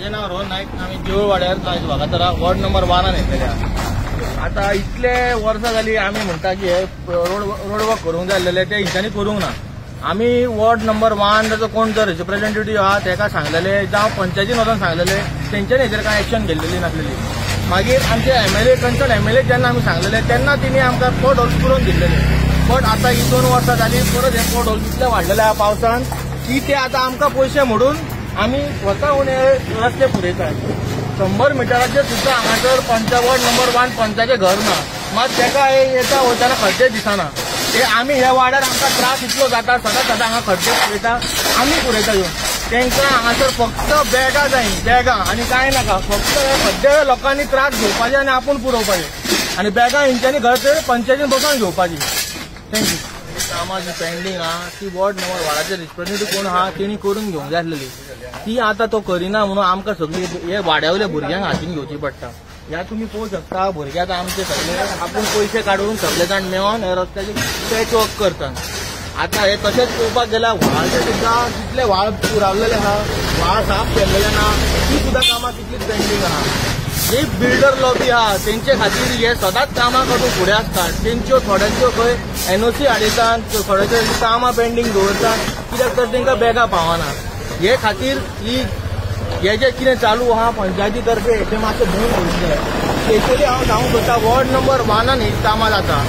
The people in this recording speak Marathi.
माझे नाव रोहन नाईक. आम्ही देऊळवाड्यार आयज वागातरा वॉर्ड नंबर वानान येतले आता इतले वर्सां जाली आमी म्हणटा की हे रोड रोड वर्क करूंक जाय आसलेले ते हिंच्यांनी करूंक ना. आमी वॉर्ड नंबर वन जो कोण जर रिप्रेझेंटेटिव्ह आहा तेका सांगलेले जावं पंचायतीन वचून सांगलेले तेंच्यांनी हेजेर कांय एक्शन घेतलेली नासलेली. मागीर आमचे M L A concern M L A जेन्ना आमी सांगलेले तेन्ना तिणी आमकां पोर्ट होल्स करून दिल्लेले बट आता ही दोन वर्सां जाली परत हे पोर्ट होल्स इतले वाडलेले आहा पावसान की ते आता आमकां पयशे मोडून आमी स्वतःहून हे रस्ते पुरयतात शंभर मिटराचे सुद्धा हांगासर पंचा वॉर्ड नंबर वन पंचाचे घर ना. मात तेका हे येता वयताना खड्डे दिसना. ते आमी ह्या वाड्यार आमकां त्रास इतलो जाता सदां सदां हांगा खड्डे पुरयता आमी पुरयता येवन तांकां हांगासर फक्त बॅगां जाय बॅगां. आनी कांय नाका फक्त हे खड्डे लोकांनी त्रास घेवपाचे आनी आपूण पुरोवपाचे. आनी बॅगां हेंच्यांनी घर ते पंचायतीन बसून घेवपाची थँक्यू कामां जी पेंडींग आहा ती वॉर्ड नंबर वाडाचे रिस्पेक्टेटिव्ह कोण आहा तेणी करून घेवंक जाय आसलेली ती आता तो करिना म्हणून आमकां सगळी हे वाड्यावयल्या भुरग्यांक हातीन घेवची पडटा. ह्या तुम्ही पळोवंक शकता भुरगे आतां आमचे सगळे आपूण पयशे काडून सगळे जाण मेळोन हे रस्त्याचे पॅच वर्क करतात. आता हे तशेंच पळोवपाक गेल्यार व्हाळाचे सुद्दां कितले व्हाळ पुरावलेले आहा व्हाळ साफ केल्लेले ना ती सुद्दां कामां तितलीच पेंडींग आहा जे बिल्डर लॉबी आहा तेंचे खातीर हे सदांच कामां करून फुडें आसतात तेंच्यो थोड्यांच्यो खंय एनओसी हाडयतात थोड्यांच्यो कामां पेंडींग दवरतात. कित्याक तर तांकां बॅगां पावना. हे खातीर ही हे जे कितें चालू आहा पंचायती तर्फे हेचे मातशें भंय पडूंक जाय स्पेशली हांव सांगूंक सोदता वॉर्ड नंबर वानान ही कामां जाता.